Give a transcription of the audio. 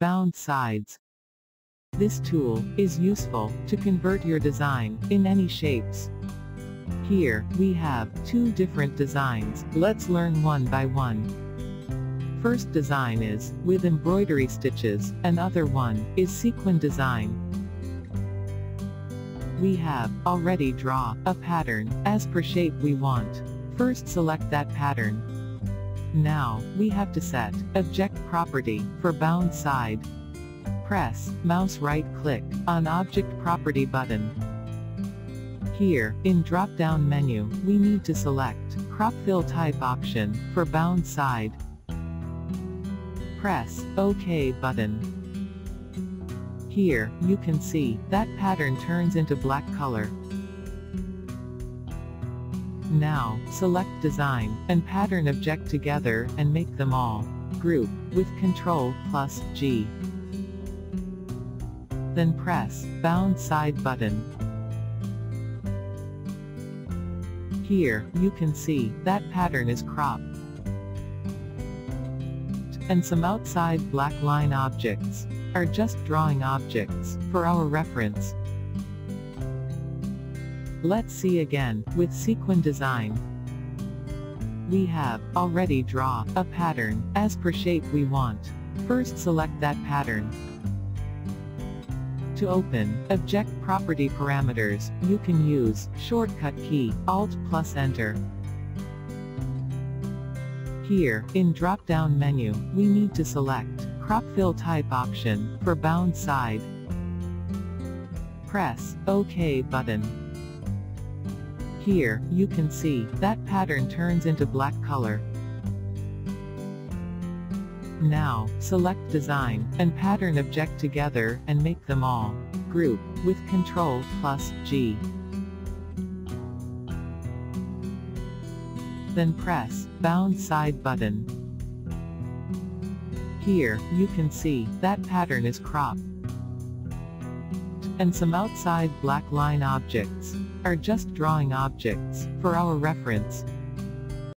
bound sides. This tool is useful to convert your design in any shapes. Here, we have two different designs, let's learn one by one. First design is, with embroidery stitches, and other one, is sequin design. We have, already draw, a pattern, as per shape we want. First select that pattern. Now, we have to set, object property, for bound side. Press, mouse right click, on object property button. Here, in drop-down menu, we need to select, crop fill type option, for bound side. Press, OK button. Here, you can see, that pattern turns into black color. Now, select Design, and Pattern Object together, and make them all. Group, with Ctrl, plus, G. Then press, Bound Side button. Here, you can see, that pattern is cropped. And some outside black line objects, are just drawing objects, for our reference. Let's see again, with sequin design. We have, already draw, a pattern, as per shape we want. First select that pattern. To open, object property parameters, you can use, shortcut key, Alt plus Enter. Here, in drop-down menu, we need to select, crop fill type option, for bound side. Press, OK button. Here, you can see, that pattern turns into black color. Now, select Design, and Pattern Object together, and make them all. Group, with Ctrl, plus, G. Then press, Bound Side button. Here, you can see, that pattern is cropped. And some outside black line objects, are just drawing objects, for our reference.